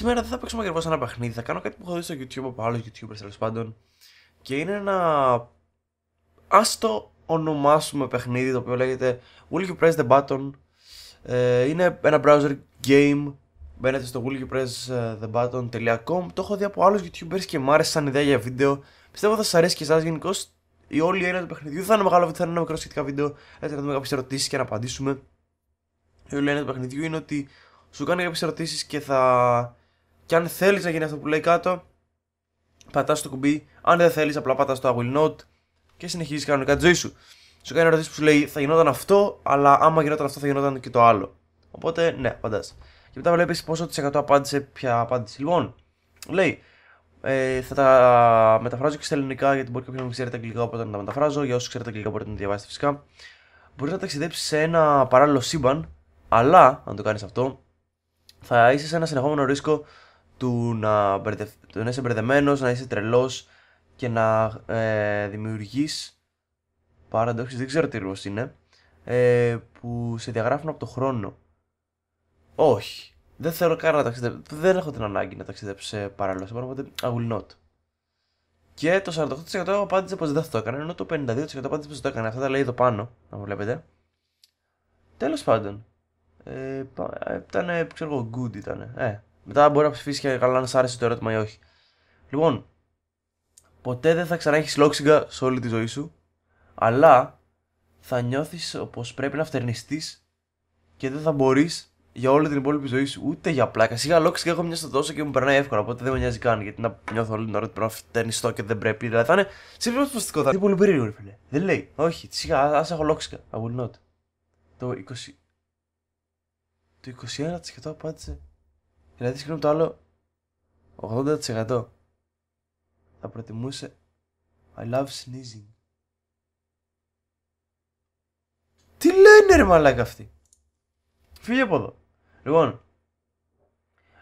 Σήμερα δεν θα παίξουμε ακριβώς ένα παιχνίδι. Θα κάνω κάτι που έχω δει στο YouTube από άλλους YouTubers τέλος πάντων. Και είναι ένα. Α το ονομάσουμε παιχνίδι το οποίο λέγεται Will you press the button. Ε, είναι ένα browser game. Μπαίνετε στο willyoupressthebutton.com. Το έχω δει από άλλους YouTubers και μου άρεσε σαν ιδέα για βίντεο. Πιστεύω θα σας αρέσει και εσάς γενικώς. Η όλη έννοια του παιχνιδιού δεν θα είναι μεγάλο βίντεο, θα είναι ένα μικρό σχετικά βίντεο. Έτσι να δούμε κάποιες ερωτήσεις και να απαντήσουμε. Η όλη έννοια του παιχνιδιού είναι ότι σου κάνει κάποιες ερωτήσεις και θα. Και αν θέλεις να γίνει αυτό που λέει κάτω, πατάς το κουμπί. Αν δεν θέλεις, απλά πατάς το I will not και συνεχίζεις κανονικά τη ζωή σου. Σου κάνει ερωτήσεις που σου λέει θα γινόταν αυτό, αλλά άμα γινόταν αυτό θα γινόταν και το άλλο. Οπότε ναι, απαντά. Και μετά βλέπεις πόσο τη 100 απάντησε ποια απάντηση. Λοιπόν, λέει, ε, θα τα μεταφράζω και στα ελληνικά γιατί μπορεί κάποιος να μην ξέρει τα αγγλικά, οπότε να τα μεταφράζω. Για όσους ξέρετε αγγλικά μπορείτε να διαβάσετε φυσικά. Μπορείς να ταξιδέψεις σε ένα παράλληλο σύμπαν, αλλά αν το κάνεις αυτό, θα είσαι σε ένα συνεχόμενο ρίσκο του να, μπερδευ... του να είσαι μπερδεμένος, να είσαι τρελός και να ε, δημιουργείς παραδόξεις, δεν ξέρω τι ακριβώ είναι, ε, που σε διαγράφουν από το χρόνο. Όχι. Δεν θέλω καν να ταξιδέψω. Δεν έχω την ανάγκη να ταξιδέψω σε παράλληλο σύμπαν, οπότε I will not. Και το 48% απάντησε πως δεν θα το έκανε, ενώ το 52% απάντησε πως το έκανε. Αυτά τα λέει εδώ πάνω, να μου βλέπετε. Τέλος πάντων. Ε, ήταν, ξέρω εγώ, good ήταν. Ε, μετά μπορεί να ψηφίσει και καλά να σ' άρεσε το ερώτημα ή όχι. Λοιπόν, ποτέ δεν θα ξανά έχει λόξιγκα σε όλη τη ζωή σου, αλλά θα νιώθεις πω πρέπει να φτερνιστείς και δεν θα μπορείς για όλη την υπόλοιπη ζωή σου ούτε για πλάκα. Σιγά λόξιγκα έχω μια στο τόσο και μου περνάει εύκολα, οπότε δεν με νοιάζει καν γιατί να νιώθω όλη την ώρα ότι πρέπει να φτερνιστώ και δεν πρέπει. Δηλαδή θα είναι σύμφωνα προστατικό. Θα είναι πολύ περίεργο, φίλε. Δεν λέει, όχι, σιγά, ας έχω λόξιγκα. I will not. Το 20. Το 21% απάντησε. Δηλαδή, συγγνώμη το άλλο. 80% θα προτιμούσε I love sneezing. Τι λένε ρε μαλάκα αυτοί; Φύγε από εδώ. Λοιπόν,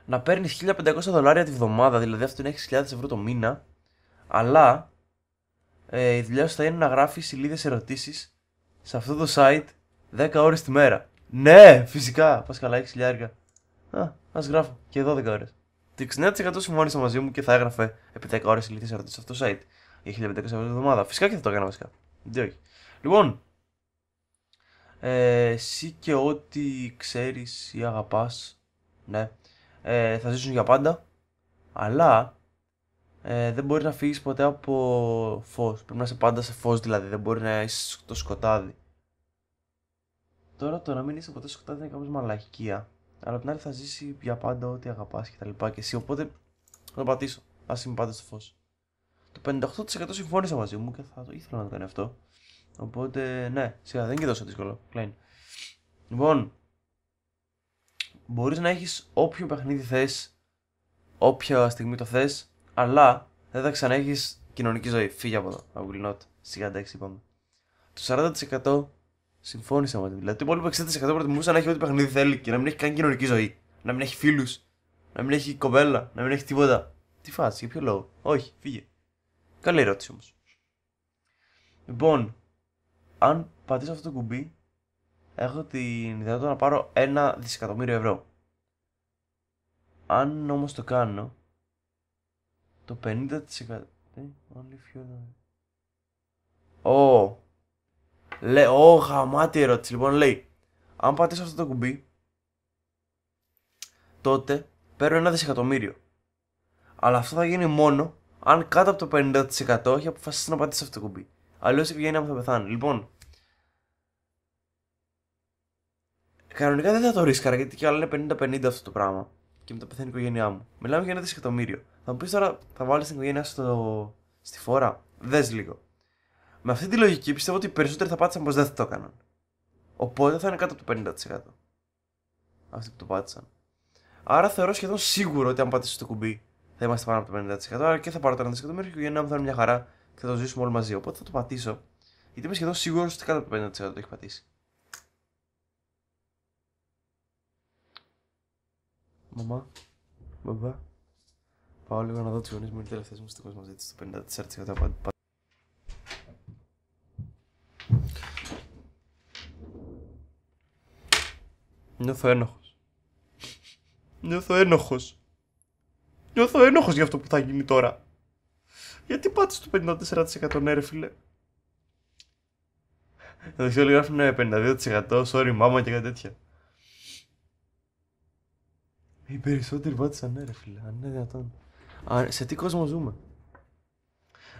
να παίρνεις 1500 δολάρια τη βδομάδα, δηλαδή αυτό είναι 6.000 ευρώ το μήνα, αλλά ε, η δουλειά σου θα είναι να γράφεις σελίδες ερωτήσεις σε αυτό το site 10 ώρες τη μέρα. Ναι, φυσικά. Πας καλά, 6.000. Α, ας γράφω και 12 ώρες. Το 69% συμφώνησε μαζί μου και θα έγραφε επί 10 ώρες ηλικία ερωτήσει σε αυτό το site. Για 1500 ευρώ τη εβδομάδα. Φυσικά και θα το έκανα βασικά. Δεν όχι. Λοιπόν, ε, εσύ και ό,τι ξέρεις ή αγαπάς, ναι, ε, θα ζήσουν για πάντα. Αλλά ε, δεν μπορεί να φύγεις ποτέ από φως. Πρέπει να είσαι πάντα σε φως, δηλαδή. Δεν μπορεί να είσαι στο σκοτάδι. Τώρα το να μην είσαι ποτέ στο σκοτάδι είναι κάπως μαλακία. Αλλά απ' την άλλη θα ζήσει για πάντα ό,τι αγαπάς και τα λοιπά και εσύ. Οπότε θα το πατήσω. Α είμαι πάντα στο φως. Το 58% συμφώνησε μαζί μου και θα το ήθελα να το κάνει αυτό. Οπότε ναι, σιγά δεν είναι και τόσο δύσκολο. Klein. Λοιπόν, μπορείς να έχεις όποιο παιχνίδι θες, όποια στιγμή το θες, αλλά δεν θα ξαναέχει κοινωνική ζωή. Φύγε από εδώ. I will not. Σιγά εντάξει, είπαμε. Το 40% συμφώνησα μαζί. Δηλαδή το υπόλοιπο 60% προτιμούσα να έχει ό,τι παιχνίδι θέλει και να μην έχει καν κοινωνική ζωή. Να μην έχει φίλους. Να μην έχει κοπέλα. Να μην έχει τίποτα. Τι φάση, για ποιο λόγο; Όχι, φύγε. Καλή ερώτηση όμως. Λοιπόν, αν πατήσω αυτό το κουμπί, έχω την δυνατότητα να πάρω ένα δισεκατομμύριο ευρώ. Αν όμως το κάνω, το 50%. Only few... Oh, Λέει, ω, γαμάτι ερώτηση. Λοιπόν, λέει, αν πατήσω αυτό το κουμπί, τότε παίρνω ένα δισεκατομμύριο. Αλλά αυτό θα γίνει μόνο αν κάτω από το 50% έχει αποφασίσει να πατήσει αυτό το κουμπί. Αλλιώς η οικογένειά μου θα πεθάνει. Λοιπόν, κανονικά δεν θα το ρίσκαρα γιατί κι άλλο είναι 50-50 αυτό το πράγμα. Και μετά πεθαίνει η οικογένειά μου. Μιλάμε για ένα δισεκατομμύριο. Θα μου πεις τώρα, θα βάλεις την οικογένειά σου στο... στη φόρα; Δες λίγο. Με αυτή τη λογική πιστεύω ότι οι περισσότεροι θα πάτησαν πως δεν θα το έκαναν. Οπότε θα είναι κάτω από το 50%. Αυτοί που το πάτησαν. Άρα θεωρώ σχεδόν σίγουρο ότι αν πατήσω το κουμπί θα είμαστε πάνω από το 50%. Άρα και θα πάρω το 1 δισεκατομμύριο και η οικογένειά μου θα είναι μια χαρά και θα το ζήσουμε όλοι μαζί. Οπότε θα το πατήσω. Γιατί είμαι σχεδόν σίγουρος ότι κάτω από το 50% το έχει πατήσει. Μαμά, μπαμπά. Πάω λίγο να δω τους γονείς μου. Είναι τελευταίες μου στο κόσμο ζήτηση το 54% Νιώθω ένοχος. Νιώθω ένοχος. Νιώθω ένοχος για αυτό που θα γίνει τώρα. Γιατί πάτησε το 54% ναι ρε φίλε. Εντάξει όλοι γράφουν 52% sorry μάμα και κάτι τέτοια. Οι περισσότεροι πάτησαν ναι ρε φίλε, αν είναι δυνατόν. Α, σε τι κόσμο ζούμε;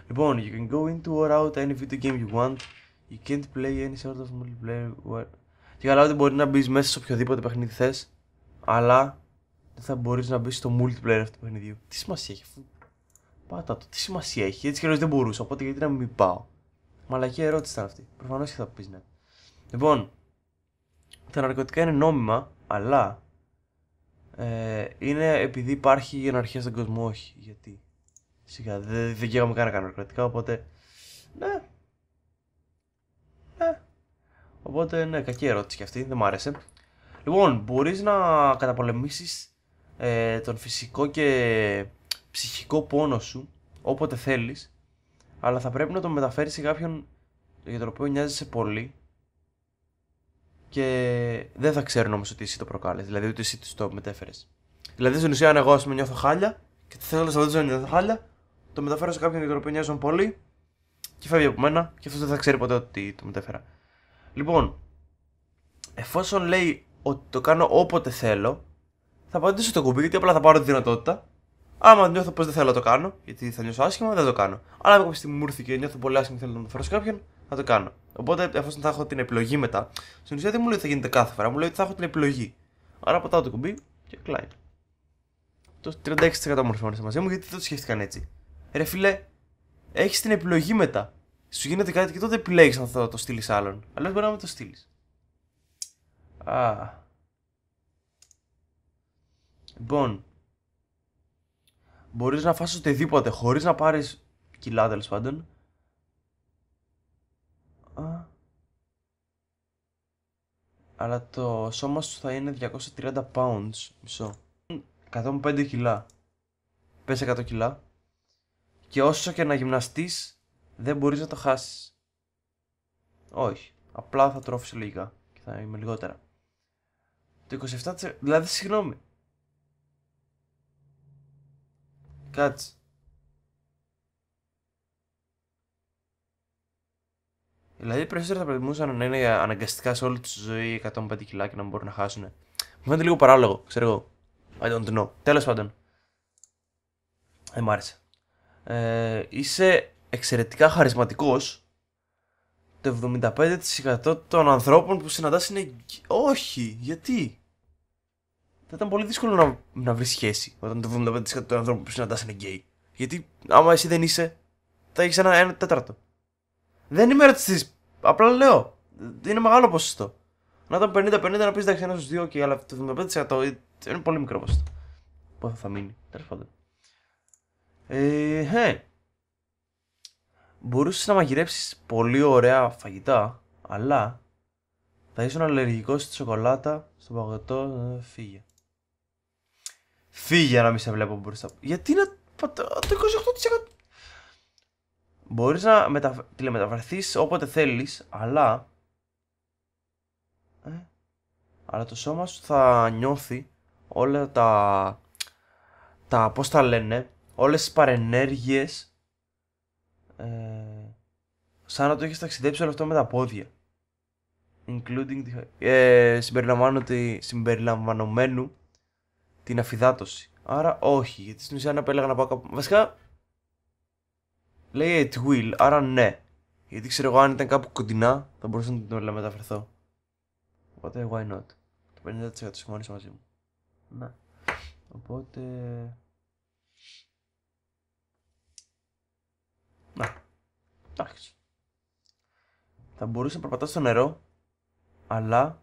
Λοιπόν, you can go into or out any video game you want. You can't play any sort of multiplayer. Και καλά ότι μπορεί να μπεις μέσα σε οποιοδήποτε παιχνίδι θες, αλλά δεν θα μπορείς να μπεις στο multiplayer αυτού του παιχνιδιού. Τι σημασία έχει αφού. Πάτα το, τι σημασία έχει; Έτσι κι δεν μπορούσα, οπότε γιατί να μην πάω; Μαλακή ερώτηση ήταν αυτή. Προφανώς και θα πεις ναι. Λοιπόν, τα ναρκωτικά είναι νόμιμα, αλλά ε, είναι επειδή υπάρχει η αναρχία στον κόσμο, όχι. Γιατί; Σιγά, δεν, δεν καίγαμε καν να κάνω ναρκωτικά, οπότε. Ναι. Ναι. Οπότε, ναι, κακή ερώτηση και αυτή, δεν μ' άρεσε. Λοιπόν, μπορείς να καταπολεμήσεις ε, τον φυσικό και ψυχικό πόνο σου όποτε θέλεις, αλλά θα πρέπει να το μεταφέρεις σε κάποιον για τον οποίο νοιάζεσαι πολύ και δεν θα ξέρουν όμως ότι εσύ το προκάλεσες. Δηλαδή, ούτε εσύ το μετέφερες. Δηλαδή, στην ουσία, αν εγώ ας νιώθω χάλια και θέλω να σταματήσω να νιώθω χάλια, το μεταφέρω σε κάποιον για τον οποίο νοιάζομαι πολύ και φεύγει από μένα και αυτός δεν θα ξέρει ποτέ ότι το μετέφερα. Λοιπόν, εφόσον λέει ότι το κάνω όποτε θέλω, θα πατήσω το κουμπί γιατί απλά θα πάρω τη δυνατότητα. Άμα νιώθω πως δεν θέλω να το κάνω, γιατί θα νιώσω άσχημα, δεν το κάνω. Αλλά αν κάποια στιγμή μου ήρθε και νιώθω πολύ άσχημα και θέλω να το μεταφέρω σε κάποιον, θα το κάνω. Οπότε, εφόσον θα έχω την επιλογή μετά, στην ουσία δεν μου λέει ότι θα γίνεται κάθε φορά, μου λέει ότι θα έχω την επιλογή. Άρα πατάω το κουμπί και κλάει. Το 36% μου ήρθε μαζί μου γιατί δεν το σκέφτηκαν έτσι. Ρε φιλέ, έχεις την επιλογή μετά. Σου γίνεται κάτι και τότε επιλέγεις αν θα το στείλεις άλλον. Αλλά μπορεί να μην το στείλεις. Α. Λοιπόν. Μπορείς να φας οτιδήποτε χωρίς να πάρεις κιλά τέλος πάντων αλλά το σώμα σου θα είναι 230 pounds, μισό. 105 κιλά. Πες 100 κιλά. Και όσο και να γυμναστείς, δεν μπορείς να το χάσεις. Όχι. Απλά θα τρόφεις λίγα και θα είμαι λιγότερα. Το 27%. Δηλαδή, συγγνώμη. Κάτσε. Δηλαδή οι περισσότεροι θα προτιμούσαν να είναι αναγκαστικά σε όλη τη ζωή 105 κιλά και να μην μπορούν να χάσουν. Μου φαίνεται λίγο παράλογο, ξέρω εγώ. I don't know. Τέλος πάντων. Δεν μ' άρεσε. Ε, είσαι εξαιρετικά χαρισματικός. Το 75% των ανθρώπων που συναντάς είναι. Όχι, γιατί; Θα ήταν πολύ δύσκολο να, να βρεις σχέση όταν το 75% των ανθρώπων που συναντάς είναι γκέι. Γιατί άμα εσύ δεν είσαι, θα έχεις ένα, ένα τέταρτο. Δεν είμαι ρατσιστής. Απλά λέω. Είναι μεγάλο ποσοστό. Να ήταν 50-50 να πεις εντάξει ένας στους δύο, okay, αλλά το 75% είναι πολύ μικρό ποσοστό. Πότε θα μείνει. Τέλος πάντων. Ε, Μπορούσες να μαγειρέψεις πολύ ωραία φαγητά, αλλά θα ήσουν αλλεργικό στη σοκολάτα, στο παγωτό, ε, φύγε. Φύγε να μην σε βλέπω μπροστά. Γιατί να. Το 28% Μπορείς να μετα... τηλεμεταφερθείς όποτε θέλεις, αλλά... Ε, αλλά το σώμα σου θα νιώθει όλα τα... τα πώς τα λένε, όλες τις παρενέργειες ε, σαν να το έχεις ταξιδέψει όλο αυτό με τα πόδια. Including ε, συμπεριλαμβανομένου την αφιδάτωση. Άρα όχι, γιατί στην ουσία αν επέλεγα να πάω κάπου... Βασικά Λέει at will, άρα ναι. Γιατί ξέρω εγώ αν ήταν κάπου κοντινά θα μπορούσα να το μεταφερθώ. Οπότε why not; Το 50% συμφωνήσε μαζί μου. Ναι. Οπότε... Να. Εντάξει. Θα μπορούσα να περπατάω στο νερό, αλλά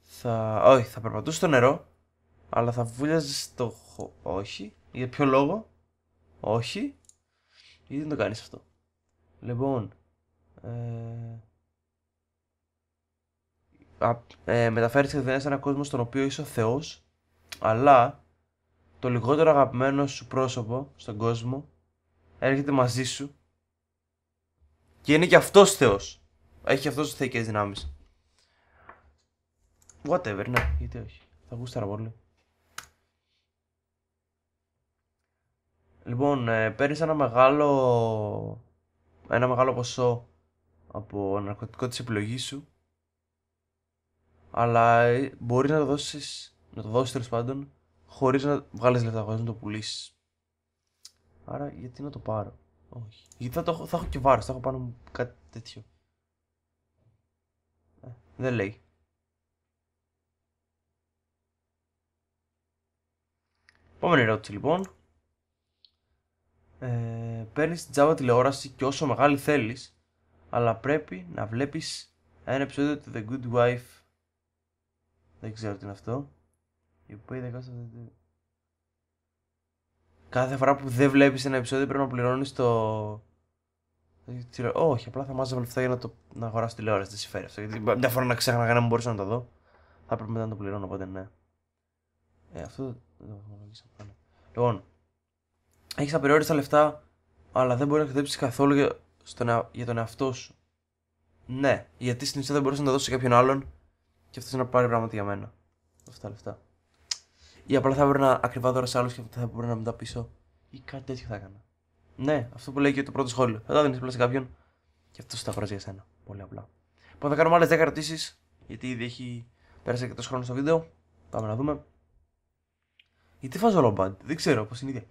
θα... Όχι, θα περπατούσα στο νερό, αλλά θα βούλιαζε στο... Όχι. Για ποιο λόγο; Όχι. Γιατί δεν το κάνεις αυτό; Λοιπόν, ε, ε, μεταφέρεις σε έναν κόσμο στον οποίο είσαι ο Θεός, αλλά το λιγότερο αγαπημένο σου πρόσωπο στον κόσμο έρχεται μαζί σου και είναι και αυτός Θεός. Έχει αυτός θεϊκές δυνάμεις. Whatever, ναι, γιατί όχι. Θα γούσταρα πολύ. Λοιπόν, ε, παίρνεις ένα μεγάλο. Ένα μεγάλο ποσό από ναρκωτικό της επιλογής σου αλλά ε, μπορείς να το δώσεις να το δώσεις τέλος πάντων χωρίς να βγάλεις λεφτά, χωρίς να το πουλήσεις. Άρα γιατί να το πάρω; Όχι. Γιατί θα, το, έχω, θα έχω και βάρος, θα έχω πάνω μου κάτι τέτοιο. Ε, δεν λέει. Επόμενη ερώτηση λοιπόν. Ε, Παίρνεις την τζάβα τηλεόραση και όσο μεγάλη θέλεις, αλλά πρέπει να βλέπεις ένα επεισόδιο του The Good Wife. Δεν ξέρω τι είναι αυτό. Κάθε φορά που δεν βλέπει ένα επεισόδιο πρέπει να πληρώνει το. Όχι, απλά θα μάζευα λεφτά για να, το... να αγοράσω τηλεόραση. Δεν συμφέρει αυτό. Γιατί μια φορά να ξέχανα να μην μπορούσα να το δω. Θα πρέπει μετά να το πληρώνω, οπότε ναι. Ε, αυτό δεν το έχω Λοιπόν, έχει απεριόριστα λεφτά, αλλά δεν μπορεί να χτυπήσει καθόλου για, στον, για τον εαυτό σου. Ναι, γιατί στην ουσία δεν μπορεί να τα δώσει σε κάποιον άλλον και αυτό να πάρει πράγματα για μένα. Αυτά τα λεφτά. Ή απλά θα έπαιρνα ακριβά δώρα σε άλλους και αυτά θα μπορεί να μετά πίσω. Ή κάτι τέτοιο θα έκανα. Ναι, αυτό που λέει και το πρώτο σχόλιο. Θα τα δίνει απλά σε κάποιον και αυτό θα αγοράζει για σένα. Πολύ απλά. Λοιπόν, θα κάνουμε άλλες 10 ερωτήσεις γιατί ήδη έχει πέρασει αρκετός χρόνος στο βίντεο. Πάμε να δούμε. Γιατί φάζω όλο δεν ξέρω πώς είναι η ίδια.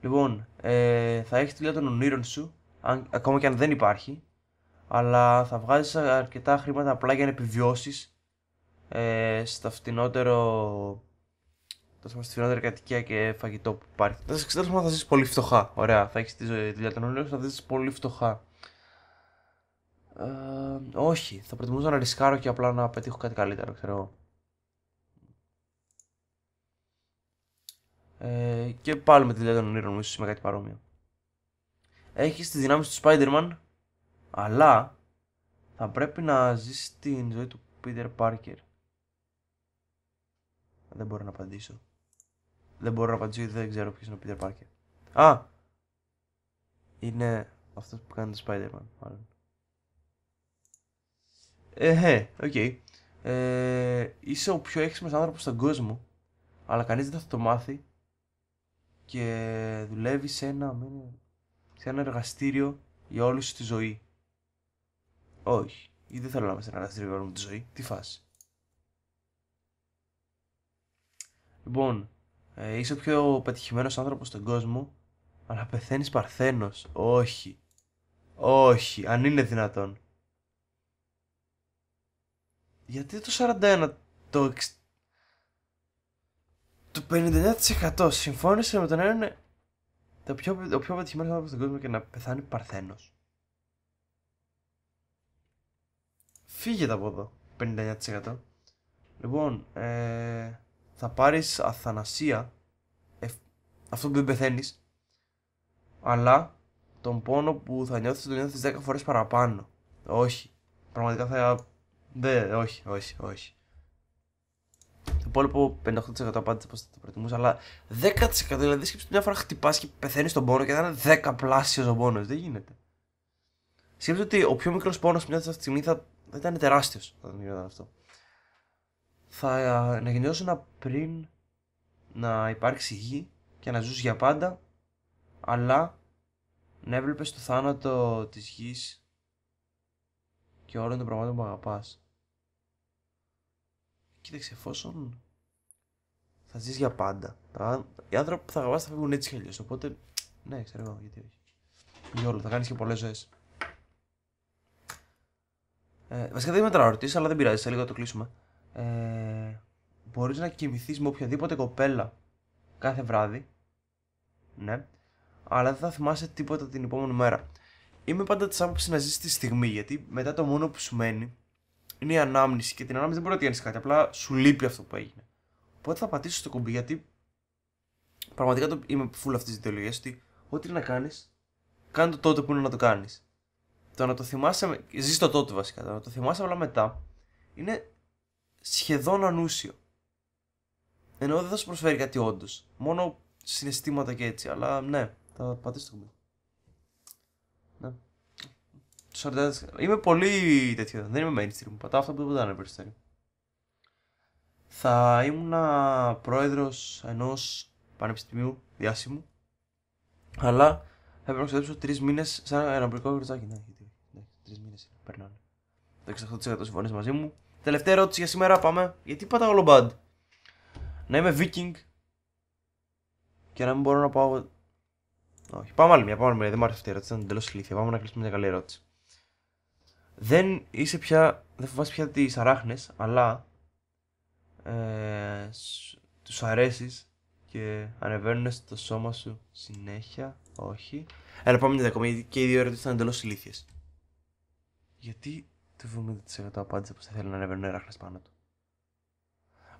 Λοιπόν, ε, θα έχεις τη δουλειά των ονείρων σου, αν, ακόμα και αν δεν υπάρχει, αλλά θα βγάζεις αρκετά χρήματα απλά για να επιβιώσεις ε, στα φτηνότερο. Στη φτηνότερη κατοικία και φαγητό που υπάρχει. Τέλο πάντων θα ζήσει πολύ φτωχά. Ωραία, θα έχεις τη δουλειά των ονείρων σου, θα ζήσει πολύ φτωχά. Ε, όχι, θα προτιμούσα να ρισκάρω και απλά να πετύχω κάτι καλύτερο, ξέρω Ε, και πάλι με τη δουλειά των ονείρων μου, ίσως με κάτι παρόμοιο. Έχεις τις δυνάμεις του Spider-Man, αλλά θα πρέπει να ζήσει την ζωή του Peter Parker. Δεν μπορώ να απαντήσω. Δεν μπορώ να απαντήσω γιατί δεν ξέρω ποιος είναι ο Peter Parker. Α! Είναι αυτός που κάνει το Spider-Man, μάλλον. Ε, OK. Okay. Ε, είσαι ο πιο έξυπνος άνθρωπος στον κόσμο, αλλά κανείς δεν θα το μάθει και δουλεύεις σε ένα, σε ένα εργαστήριο για όλη σου τη ζωή. Όχι. Ή δεν θέλω να είμαι σε ένα εργαστήριο για όλη μου τη ζωή. Τι φάση. Λοιπόν, ε, είσαι ο πιο πετυχημένος άνθρωπος στον κόσμο, αλλά πεθαίνεις παρθένος. Όχι. Όχι, αν είναι δυνατόν. Γιατί το 41, το το 59% συμφώνησε με τον ένα είναι το πιο, ο πιο πετυχημένος άνθρωπος στον κόσμο και να πεθάνει παρθένος. Φύγετε από εδώ. 59%. Λοιπόν, ε, θα πάρεις αθανασία. αυτό που δεν πεθαίνεις. Αλλά τον πόνο που θα νιώθεις τον νιώθεις 10 φορές παραπάνω. Όχι. Πραγματικά θα. Δεν, όχι, όχι, όχι. Το υπόλοιπο 58% απάντησε πως θα το προτιμούσα, αλλά 10% δηλαδή σκέψτε μια φορά χτυπάς και πεθαίνεις στον πόνο και θα είναι 10 πλάσιος ο πόνος. Δεν γίνεται. Σκέψτε ότι ο πιο μικρός πόνος μια αυτή τη στιγμή θα, θα ήταν τεράστιος όταν γινόταν αυτό. Θα να γεννιώσουν πριν να υπάρξει γη και να ζούσε για πάντα, αλλά να έβλεπες το θάνατο της γης και όλων των πραγμάτων που αγαπάς. Κοίταξε, εφόσον θα ζεις για πάντα. Οι άνθρωποι που θα αγαπάς θα φύγουν έτσι κι αλλιώς. Οπότε, ναι, ξέρω εγώ, γιατί όχι. Για όλο, θα κάνεις και πολλές ζωές. Ε, βασικά δεν είμαι ρωτήσει, αλλά δεν πειράζει, σε λίγο το κλείσουμε. Ε, Μπορείς να κοιμηθείς με οποιαδήποτε κοπέλα κάθε βράδυ. Ναι. Αλλά δεν θα θυμάσαι τίποτα την επόμενη μέρα. Είμαι πάντα της άποψης να ζεις τη στιγμή, γιατί μετά το μόνο που σου μένει είναι η ανάμνηση και την ανάμνηση δεν μπορεί να κάνει κάτι. Απλά σου λείπει αυτό που έγινε. Οπότε θα πατήσω στο κουμπί γιατί πραγματικά το είμαι full αυτής της ιδεολογίας ότι ό,τι να κάνεις, κάνε το τότε που είναι να το κάνεις. Το να το θυμάσαι, ζεις το τότε βασικά. Το να το θυμάσαι απλά μετά είναι σχεδόν ανούσιο. Ενώ δεν θα σου προσφέρει κάτι όντως. Μόνο συναισθήματα και έτσι. Αλλά ναι, θα πατήσω το κουμπί. Ναι. Είμαι πολύ τέτοιο. Δεν είμαι mainstream. Πατάω αυτό που δεν είναι περισσότερο. Θα ήμουν πρόεδρος ενός πανεπιστημίου διάσημου Αλλά θα έπρεπε να ξοδέψω τρεις μήνες σαν ένα εμπορικό γρουτζάκι. Ναι, γιατί. Ναι, τρεις μήνες περνάνε. Το 68% συμφωνείς μαζί μου. Τελευταία ερώτηση για σήμερα πάμε. Γιατί πάτα όλο bad. Να είμαι Viking και να μην μπορώ να πάω. Όχι, πάμε άλλη μια. Πάμε άλλη μια. Δεν μου άρεσε αυτή η ερώτηση. Ήταν εντελώς ηλίθεια. Πάμε να κλείσουμε μια καλή ερώτηση. Δεν είσαι πια. Δεν φοβάσαι πια τις αράχνες, αλλά. Ε, τους αρέσεις και ανεβαίνουν στο σώμα σου συνέχεια; Όχι. Έλα πάμε μια δεκομή και οι δύο ερωτήσεις ήταν εντελώς ηλίθιες. Γιατί το 70% απάντησε πως θα θέλει να ανεβαίνουν αράχνε πάνω του.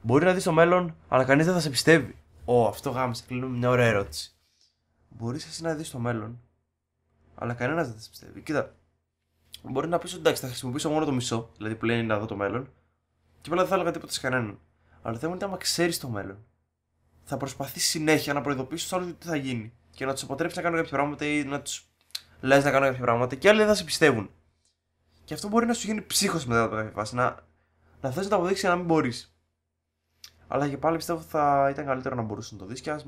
Μπορεί να δεις το μέλλον, αλλά κανείς δεν θα σε πιστεύει. Ω, αυτό γάμισε. Κλείνουμε μια ωραία ερώτηση. Μπορείς εσύ να δεις το μέλλον, αλλά κανένας δεν θα σε πιστεύει. Κοίτα, μπορεί να πεις ότι εντάξει, θα χρησιμοποιήσω μόνο το μισό, δηλαδή που λένε να δω το μέλλον, και μετά δεν θα έλεγα τίποτα σε κανέναν. Αλλά το θέμα είναι άμα ξέρεις το μέλλον, θα προσπαθείς συνέχεια να προειδοποιήσεις τους άλλους τι θα γίνει και να τους αποτρέψεις να κάνουν κάποια πράγματα ή να τους λες να κάνουν κάποια πράγματα και άλλοι δεν θα σε πιστεύουν. Και αυτό μπορεί να σου γίνει ψύχος μετά από κάποια φάση. Να, να θες να το αποδείξεις να μην μπορείς. Αλλά και πάλι πιστεύω θα ήταν καλύτερο να μπορούσε να το δεις και ας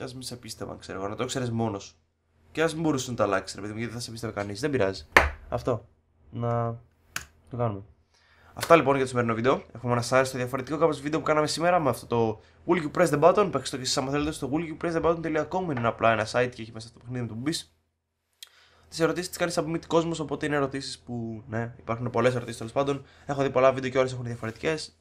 ας μην σε πίστευαν, ξέρω εγώ, να το ξέρεις μόνος σου. Και ας μην μπορούσε να το αλλάξεις, ρε παιδί μου, γιατί δεν θα σε πίστευε κανείς. Δεν πειράζει. Αυτό. Να το κάνουμε. Αυτά λοιπόν για το σημερινό βίντεο. Έχουμε ένα άρεσε διαφορετικό κάπως βίντεο που κάναμε σήμερα με αυτό το Will You Press the Button. Παίξτε το και εσείς άμα θέλετε στο willyoupressthebutton.com. Είναι απλά ένα site και έχει μέσα το παιχνίδι του μπει. Τις ερωτήσεις τις κάνεις submit κόσμος, οπότε είναι ερωτήσεις που ναι, υπάρχουν πολλές ερωτήσεις τέλος πάντων. Έχω δει πολλά βίντεο και όλες έχουν διαφορετικές.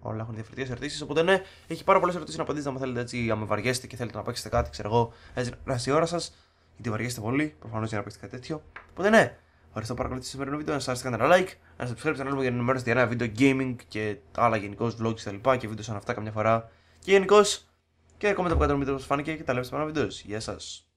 Όλα έχουν διαφορετικές ερωτήσεις. Οπότε ναι, έχει πάρα πολλές ερωτήσεις να απαντήσετε. Αν θέλετε έτσι, αν βαριέστε και θέλετε να παίξετε κάτι, ξέρω εγώ, έτσι να η ώρα σας. Γιατί βαριέστε πολύ, προφανώς για να παίξετε κάτι τέτοιο. Οπότε ναι, ευχαριστώ πάρα πολύ το σημερινό βίντεο. Αν σας άρεσε, κάντε ένα like. Να subscribe στο κανάλι μου για να ενημερώσετε για ένα βίντεο gaming και άλλα γενικώς vlogs κτλ. Και, και βίντεο σαν αυτά καμιά φορά. Και γενικώς και comment από κάτω να μου πείτε πώ φάνηκε και τα λέμε στο επόμενο βίντεο. Γεια σας.